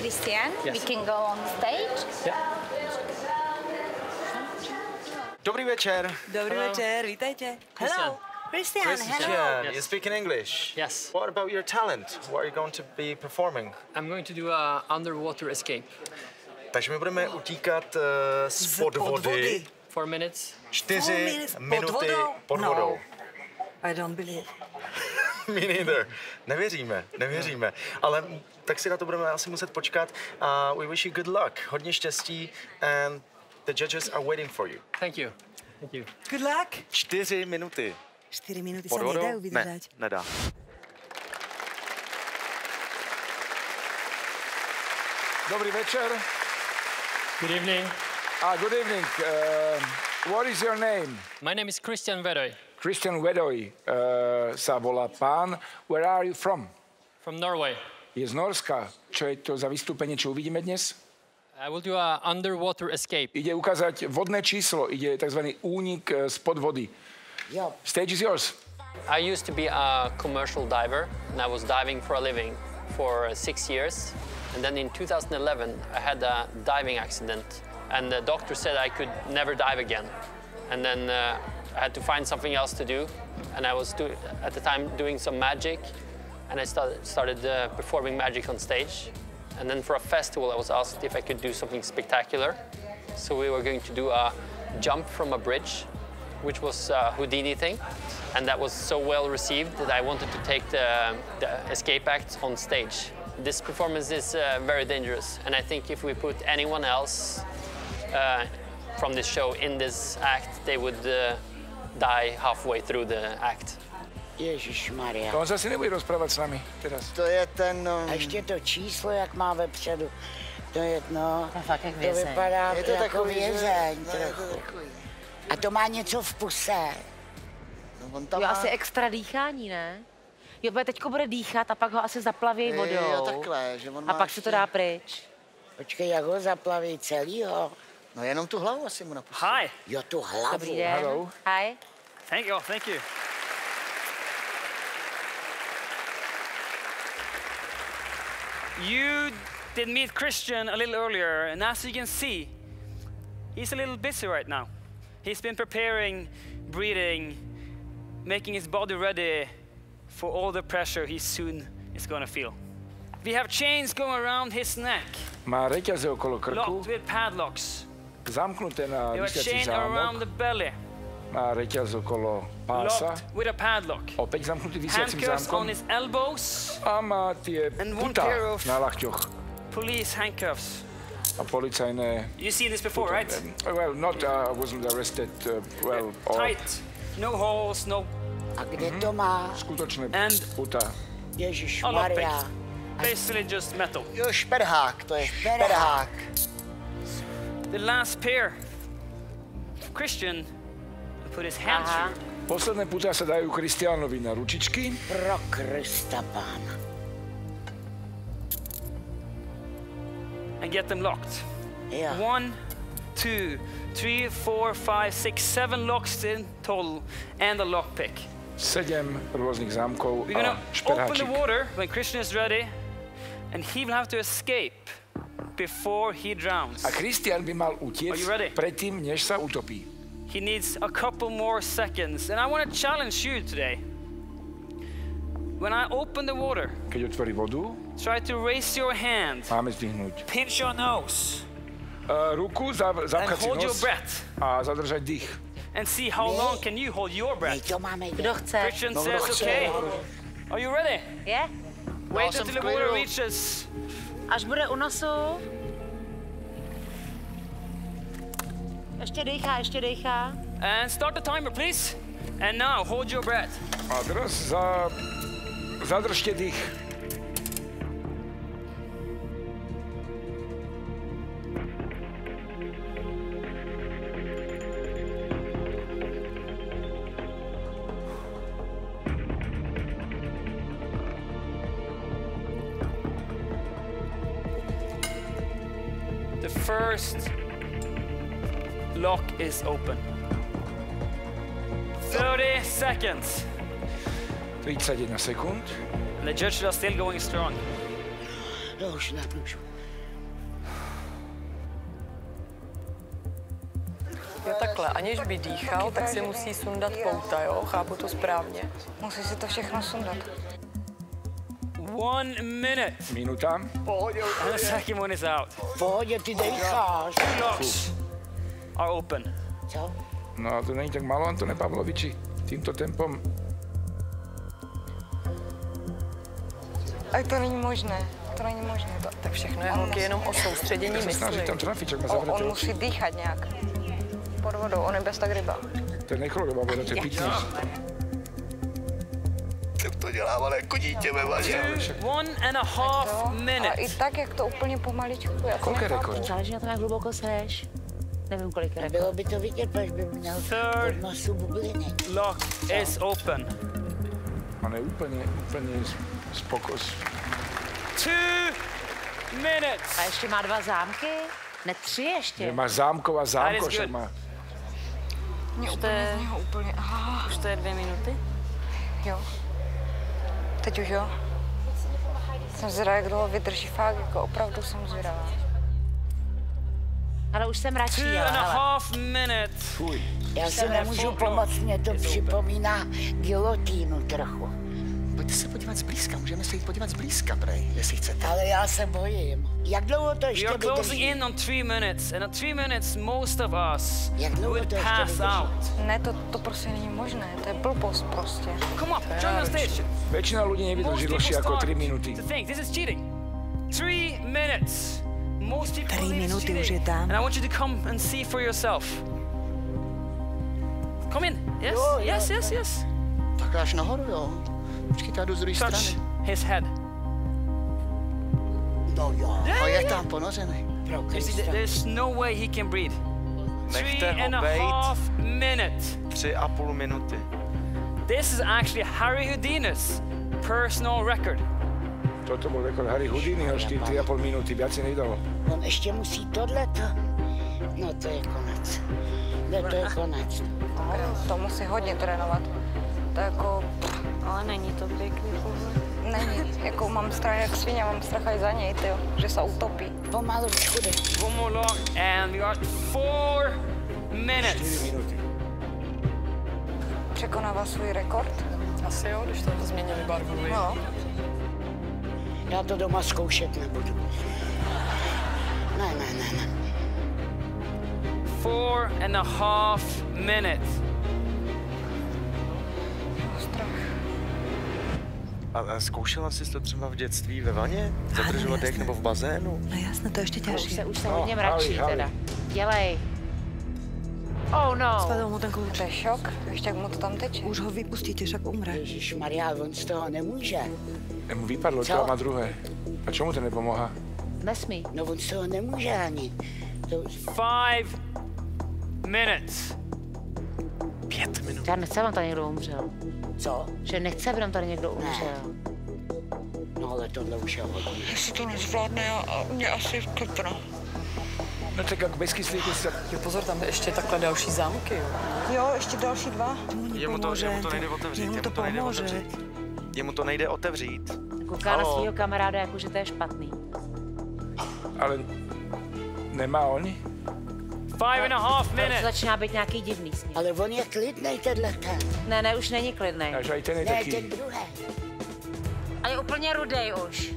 Christian. Yes. We can go on stage. Yeah. Dobrý večer. Dobrý večer, vítejte. Christian. Hello. Christian, Christian, hello. you speak in English. Yes. What about your talent? What are you going to be performing? I'm going to do a underwater escape. Takže my budeme utíkat uh, z pod pod vody vody. Four minutes. čtyři Four minutes pod vodou? pod No. vodou. I don't believe. Me neither. Nevěříme, nevěříme. Ale tak si na to budeme asi muset počkat. Uh, we wish you good luck, hodně štěstí and the judges are waiting for you. Thank you. Thank you. Good luck. Čtyři minuty Čtyři minuty pod se vodou? nedají Ne, vydržet. nedá. Dobrý večer. Good evening. Ah, good evening. Uh, what is your name? My name is Christian Vedoy Christian Vedoy uh, sa volá pán. Where are you from? from Norway. Je z Norska. Čo je to za vystúpenie, čo uvidíme dnes? I will do a underwater escape. Ide ukázať vodné číslo, ide tzv. únik uh, spod vody. Stage is yours. I used to be a commercial diver and I was diving for a living for uh, six years. And then in 2011, I had a diving accident and the doctor said I could never dive again. And then uh, I had to find something else to do. And I was do- at the time doing some magic and I started, started uh, performing magic on stage. And then for a festival, I was asked if I could do something spectacular. So we were going to do a jump from a bridge, which was a Houdini thing. And that was so well received that I wanted to take the, the escape act on stage. This performance is uh, very dangerous. And I think if we put anyone else uh, from this show in this act, they would uh, die halfway through the act. Ježíš Maria. To on asi nebude rozprávať s nami teraz. To je ten... Um... A ještě to číslo, jak má vepředu. To je, no... To fakt jak to vypadá Je to jako takový, že- vězeň no, je to takový. A to má něco v puse. No, on tam Jo, má... asi extra dýchání, ne? Jo, bude teďko bude dýchat a pak ho asi zaplaví vodou. Jo, takhle, že on a má pak se to dá pryč. Počkej, jak ho zaplaví celýho? No jenom tu hlavu asi mu napustí. Hi. Jo, tu hlavu. Dobrý den. Hello. Hi. Thank you. Thank you. You did meet Christian a little earlier, and as you can see, he's a little busy right now. He's been preparing, breathing, making his body ready for all the pressure he soon is going to feel. We have chains going around his neck, Má reťaze okolo krku, locked with padlocks. zamknuté na We have a vysiaci chain around the belly, reťaz okolo pása, locked with a padlock. opäť zamknutý vysiacim Handcuffs zámkom on his elbows, a má tie And one putá pair of- na lakťoch police handcuffs. a policajné You've seen this before, right? Um, Well, not, uh, I wasn't arrested, uh, well, or Tight, no holes, no. A kde to má? skutočné And- putá. Ježíš A lockpick. Maria. Basically just metal. Jo, šperhák, to je Šperhák. šperhák. The last pair, Christian put his hands Aha. through. Posledné putá sa dajú Kristiánovi na ručičky. Pro Krista pána. and get them locked. Jo. One, two, three, four, five, six, seven locks in total, and a lockpick. Sedem rôznych zámkov We're a gonna open šperháčik. the water when Christian is ready, and he will have to escape before he drowns. A Kristián by mal ready? predtým, než sa utopí. He needs a couple more seconds, and I want to challenge you today. When I open the water, Keď otvorí vodu, try to raise your hand, máme zdvihnúť pinch your nose, uh, ruku, zav- and zapchať si hold your breath, a zadržať dých. and see how long can you hold your breath. to máme Kdo chce? Christian No, says, kdo chce? okay. Are you ready? Yeah. Wait jsem until the water klidu. reaches. Až bude u nosu. Ještě dejchá, ještě dejchá. And start the timer, please. And now, hold your breath. A teraz za, zadržte dých. The first lock is open. 30 seconds. 31 sekund. The judges are still going strong. No, Look, look, look. Jo, takhle, aniž by dýchal, tak si musí sundat pouta, jo? Chápu to správně. Musí si to všechno sundat. One minute. Minuta. Pohodě, one is out. Pohodě, ty dejcháš. Relax are open. Co? No to není tak málo, Antone Pavloviči. Týmto tempom A to není možné. To není možné. To, Tak všechno je holky jenom o soustředění se snaží mysli. tam trafit, jak má on, on musí dýchat nějak. Pod vodou, on je bez tak ryba. To je nejchlodová voda, to je pití. To dělám, ale jako dítě ve vadě. One and a half Jo? A i minutes. tak, jak to úplně pomaličku. Kolik je rekord? Záleží na tom, jak hluboko seš. Nevím, kolik je. Bylo by to vidět, až by měl Third. nosu bubliny. Lock is open. On je úplně, úplně spokos. Two minutes. A ještě má dva zámky? Ne, tři ještě. Má zámková zámko, však má. Mě to úplně je- z něho úplně... Ah, Už to je dvě minuty? jo. Teď už jo. Jsem zvědavá, jak dlouho vydrží fakt, jako opravdu jsem zvědavá. Ale už jsem radši, Two ale, and a hele. half minutes. Fuj. Já si nemůžu pomoct, mě to připomíná gilotínu trochu. Pojďte se podívat zblízka, můžeme se jít podívat zblízka, prej, jestli chcete. Ale já se bojím. Jak dlouho to ještě are closing in on three minutes, and at three minutes, most of us Jak dlouho to ještě pass vydrží? out. Ne, to, to prostě není možné, to je blbost prostě. Come on, join on stage. Většina lidí nevydrží people jako tři minuty. to think this is cheating. Three minutes. Most people Tři believe it's minuty cheating. už je tam. And I want you to come and see for yourself. Come in. Yes, Jo, jo, yes, yes, yes. Tak až nahoru, jo. Počkejte, já jdu z druhé Touch strany. his head. No jo, No je tam ponořený. pro You see, Krista. th- there's no way he can breathe. Three Nechte ho and a bejt. half minutes. Tři a půl minuty. This is actually Harry Houdini's personal record. Toto byl rekord Harry Houdiniho, 4,5 minuty, viac si nedalo. On ještě musí tohleto. No to je konec. No to je konec. No, to musí hodně trénovat. To jako, Ale není to pěkný pohled. není, jako mám strach jak svině, mám strach aj za něj, tyjo, že se utopí. Pomalu všude. One more and we are at four 4 minutes. minuty. Překonává svůj rekord. Asi jo, když to změnili barvu. No, Já to doma zkoušet nebudu. Ne, ne, ne, ne. Four and a half minutes. strach. A, a zkoušela jsi to třeba v dětství ve vaně? Zadržovat dech jasně. nebo v bazénu? No jasně, to ještě Už těžší. se, už se No, hodně mračí Harry. teda. Dělej. Oh no. Spadl mu ten kluč. To je šok, ještě jak mu to tam teče. Už ho vypustíte, však umře. Ježíš Maria, on z toho nemůže. Mu vypadlo Co? to má druhé. A čemu to nepomohá? Nesmí. No on z toho nemůže ani. To, Five minutes. Pět minut. Já nechci, aby tam někdo umřel. co? Že nechce, aby tam tady někdo umřel. No ale tohle už je hodně. Jestli to nezvládne, já, mě asi kopno. No tak jak bez kyslíku se... Jo, pozor, tam ještě takhle další zámky, jo. Jo, ještě další dva. Jemu to, jemu to nejde otevřít, Jemu jemu to to nejde pomůže. otevřít. Jemu to nejde otevřít. Kouká na svého kamaráda, jako že to je špatný. Ale nemá on? Five and a half To minutes. začíná být nějaký divný s ním. Ale on je klidnej, tenhle ten. Ne, ne, už není klidný. Až aj ten je Ne, ten druhý. A je úplně rudej už.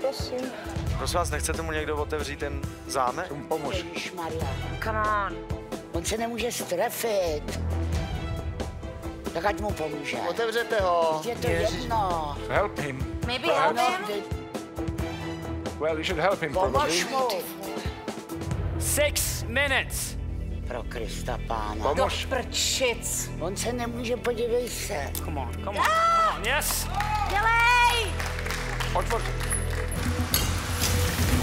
Prosím. Prosím vás, nechcete mu někdo otevřít ten zámek? Mu pomož. Come on. On se nemůže strefit. Tak ať mu pomůže. Otevřete ho. Je to jedno. Help him. Maybe help him? Well, you should help him probably. Pomož mu. Six minutes. Pro Krista pána. Pomož. Prčic. On se nemůže, podívej se. Come on, come on, come on. Yes. Dělej! Otvor.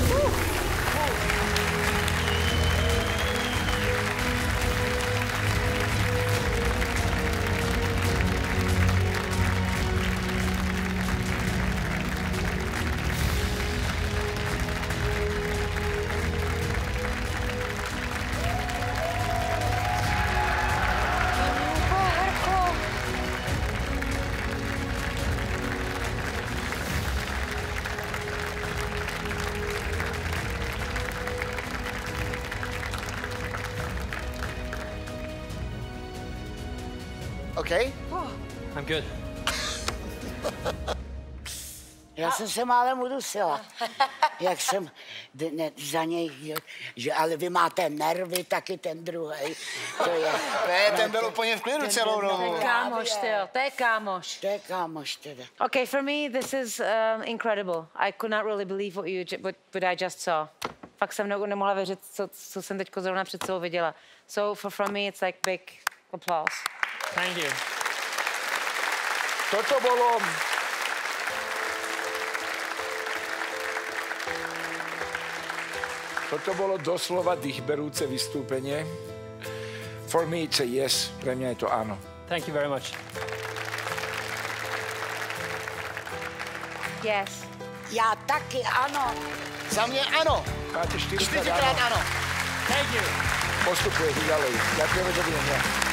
Woo. OK? I'm good. Já jsem se málem udusila. Jak jsem ne, za něj, že ale vy máte nervy, taky ten druhý. To je... Ne, ten byl úplně v klidu celou dobu. Kámoš, ty jo, to je kámoš. To je kámoš teda. Okay, for me, this is um, incredible. I could not really believe what you what, what I just saw. Fakt jsem ne- nemohla věřit, co, co jsem teď zrovna před sebou viděla. So for from me, it's like big applause. Thank you. Toto bolo... Toto bolo doslova dýchberúce vystúpenie. For me it's a yes, pre mňa je to áno. Thank you very much. Yes. Já taky, ano. Za mě ano. Máte 4 Čtyřikrát ano. Thank you. Postupujete ďalej. Ďakujeme, dovidenia.